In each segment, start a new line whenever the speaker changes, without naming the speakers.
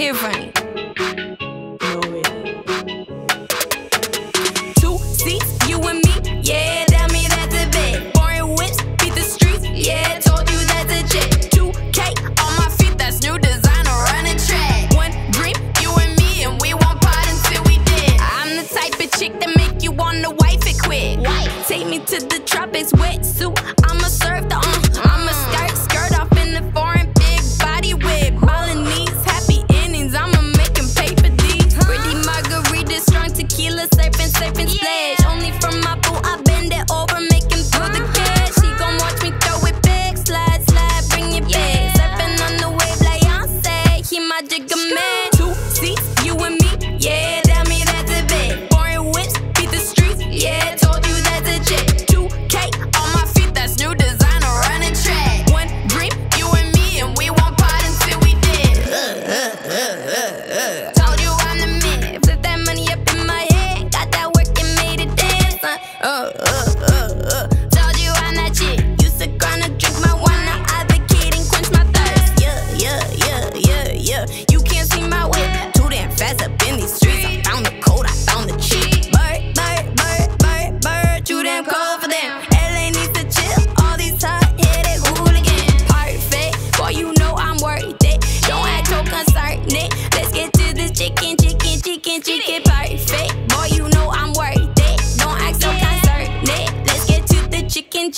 You're funny. No way. Two seats, you and me, yeah, tell me that's a bit. Foreign whips, beat the streets, yeah, told you that's a chick. 2K on my feet, that's new designer running track. One dream, you and me, and we won't part until we did. I'm the type of chick that make you wanna wife it quick. Take me to the tropics, wetsuit, I'ma serve the splash. Uh, uh, uh, uh. Told you I'm that chick, used to gonna drink my wine, now advocate and quench my thirst. Yeah, yeah, yeah, yeah, yeah. You can't see my way, too damn fast up in these streets. I found the code, I found the cheat. Bird, bird, bird, bird, bird, too damn cold for them. LA needs to chill, all these hot headed hooligans. Perfect, boy, you know I'm worth it. Don't act so concerned. Let's get to this chicken, chicken, chicken, chicken. Perfect, boy, you know I'm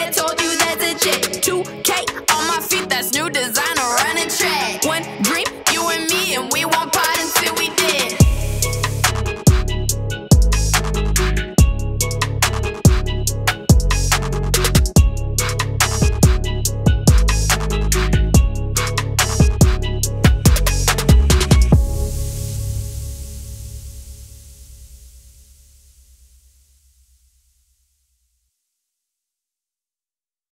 that told you that's a jet. 2K on my feet, that's new design.